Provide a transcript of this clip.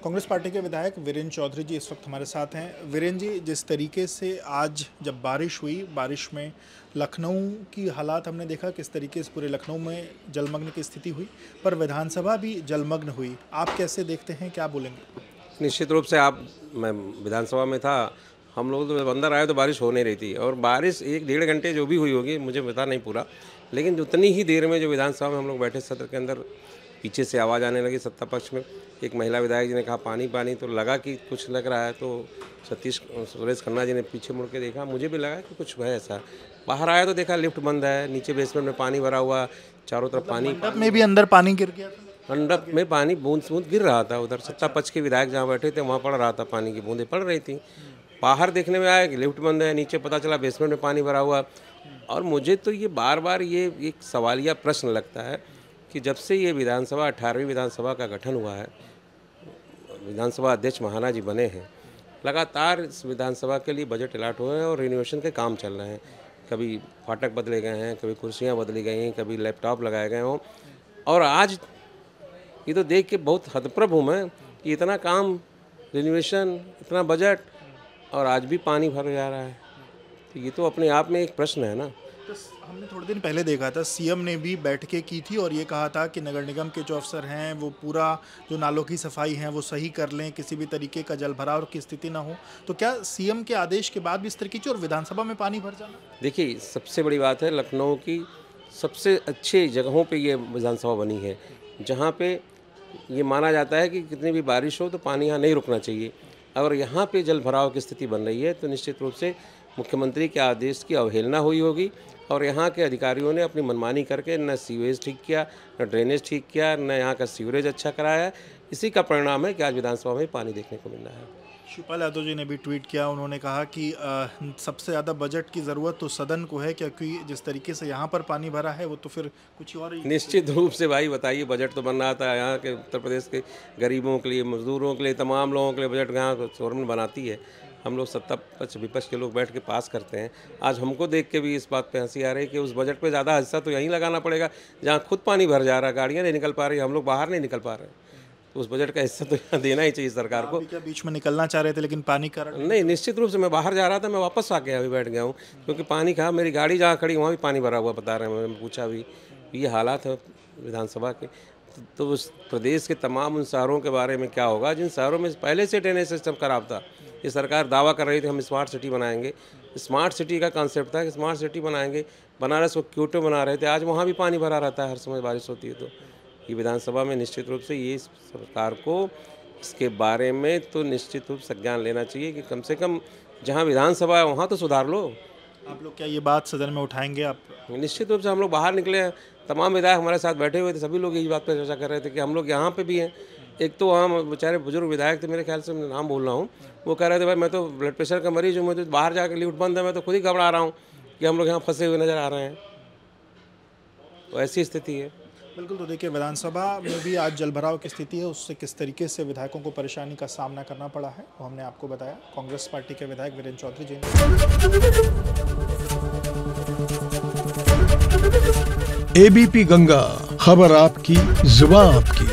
Congress party के विधायक वीरेंद्र चौधरी जी इस वक्त हमारे साथ हैं। वीरेंद्र जी, जिस तरीके से आज जब बारिश हुई, बारिश में लखनऊ की हालात हमने देखा, किस तरीके से पूरे लखनऊ में जलमग्न की स्थिति हुई, पर विधानसभा भी जलमग्न हुई। आप कैसे देखते हैं, क्या बोलेंगे? निश्चित रूप से आप, मैं विधानसभा में था, हम लोग तो अंदर आए तो बारिश हो नहीं रही थी। और बारिश एक डेढ़ घंटे जो भी हुई होगी, मुझे पता नहीं पूरा, लेकिन उतनी ही देर में जो विधानसभा में हम लोग बैठे, सत्र के अंदर पीछे से आवाज़ आने लगी सत्ता पक्ष में। एक महिला विधायक जी ने कहा पानी पानी। तो लगा कि कुछ लग रहा है तो सतीश सुरेश खन्ना जी ने पीछे मुड़ के देखा। मुझे भी लगा कि कुछ है ऐसा। बाहर आया तो देखा लिफ्ट बंद है नीचे बेसमेंट में पानी भरा हुआ चारों तरफ़ पानी। मंडप में भी अंदर पानी गिर गया मंडप में पानी बूंद बूंद गिर रहा था उधर। सत्ता पक्ष के विधायक जहाँ बैठे थे वहाँ पड़ रहा था पानी की बूंदें पड़ रही थी। बाहर देखने में आया कि लिफ्ट बंद है नीचे पता चला बेसमेंट में पानी भरा हुआ। और मुझे तो ये बार बार ये एक सवालिया प्रश्न लगता है कि जब से ये विधानसभा, अठारहवीं विधानसभा का गठन हुआ है, विधानसभा अध्यक्ष महाना जी बने हैं, लगातार इस विधानसभा के लिए बजट अलाट हुए हैं और रिनोवेशन के काम चल रहे हैं। कभी फाटक बदले गए हैं, कभी कुर्सियाँ बदली गई हैं, कभी लैपटॉप लगाए गए हों। और आज ये तो देख के बहुत हतप्रभ हूँ मैं कि इतना काम, रिनोवेशन, इतना बजट और आज भी पानी भर जा रहा है। तो ये तो अपने आप में एक प्रश्न है ना। तो हमने थोड़े दिन पहले देखा था, सीएम ने भी बैठकें की थी और ये कहा था कि नगर निगम के जो अफसर हैं, वो पूरा जो नालों की सफ़ाई है, वो सही कर लें, किसी भी तरीके का जल भराव की स्थिति ना हो। तो क्या सीएम के आदेश के बाद भी इस तरीके की और विधानसभा में पानी भर जाना? देखिए, सबसे बड़ी बात है, लखनऊ की सबसे अच्छे जगहों पर ये विधानसभा बनी है, जहाँ पे ये माना जाता है कि कितनी भी बारिश हो तो पानी यहाँ नहीं रुकना चाहिए। अगर यहाँ पे जल भराव की स्थिति बन रही है तो निश्चित रूप से मुख्यमंत्री के आदेश की अवहेलना हुई होगी और यहाँ के अधिकारियों ने अपनी मनमानी करके न सीवेज ठीक किया न ड्रेनेज ठीक किया न यहाँ का सीवरेज अच्छा कराया। इसी का परिणाम है कि आज विधानसभा में पानी देखने को मिल रहा है। शिवपाल यादव जी ने भी ट्वीट किया उन्होंने कहा कि आ, सबसे ज़्यादा बजट की ज़रूरत तो सदन को है क्योंकि जिस तरीके से यहाँ पर पानी भरा है वो तो फिर कुछ और ही निश्चित रूप से भाई बताइए बजट तो बन रहा था यहाँ के उत्तर प्रदेश के गरीबों के लिए मजदूरों के लिए तमाम लोगों के लिए बजट यहाँ गवर्नमेंट बनाती है। हम लोग सत्ता पक्ष विपक्ष के लोग बैठ के पास करते हैं। आज हमको देख के भी इस बात पे हँसी आ रही है कि उस बजट पे ज़्यादा हिस्सा तो यहीं लगाना पड़ेगा जहाँ खुद पानी भर जा रहा है गाड़ियाँ नहीं निकल पा रही हम लोग बाहर नहीं निकल पा रहे। तो उस बजट का हिस्सा तो यहाँ देना ही चाहिए सरकार को। क्या बीच में निकलना चाह रहे थे लेकिन पानी कारण? नहीं निश्चित रूप से मैं बाहर जा रहा था मैं वापस आके अभी बैठ गया हूँ क्योंकि पानी कहा मेरी गाड़ी जहाँ खड़ी वहाँ भी पानी भरा हुआ बता रहे हैं मैंने पूछा भी ये हालात है विधानसभा के। तो उस प्रदेश के तमाम उन शहरों के बारे में क्या होगा? जिन शहरों में पहले से ड्रेनेज सिस्टम खराब था ये सरकार दावा कर रही थी हम स्मार्ट सिटी बनाएँगे। स्मार्ट सिटी का कॉन्सेप्ट था कि स्मार्ट सिटी बनाएँगे। बनारस को क्यूटो बना रहे थे? आज वहाँ भी पानी भरा रहता है हर समय बारिश होती है तो। ये विधानसभा में निश्चित रूप से ये सरकार को इसके बारे में तो निश्चित रूप से ज्ञान लेना चाहिए कि कम से कम जहाँ विधानसभा है वहाँ तो सुधार लो। आप लोग क्या ये बात सदन में उठाएँगे आप? निश्चित रूप से हम लोग बाहर निकले हैं। तमाम विधायक हमारे साथ बैठे हुए थे सभी लोग यही बात पर चर्चा कर रहे थे कि हम लोग यहाँ पे भी हैं। एक तो वहाँ बेचारे बुज़ुर्ग विधायक थे मेरे ख्याल से मैं नाम बोल रहा हूँ। वो कह रहे थे भाई मैं तो ब्लड प्रेशर का मरीज़ हूँ मुझे तो बाहर जाकर लिफ्ट बंद है मैं तो खुद ही घबरा रहा हूँ कि हम लोग यहाँ फंसे हुए नज़र आ रहे हैं। तो ऐसी स्थिति है। बिल्कुल तो देखिए विधानसभा में भी आज जलभराव की स्थिति है उससे किस तरीके से विधायकों को परेशानी का सामना करना पड़ा है वो हमने आपको बताया। कांग्रेस पार्टी के विधायक वीरेंद्र चौधरी जी एबीपी गंगा खबर आपकी जुबा आपकी।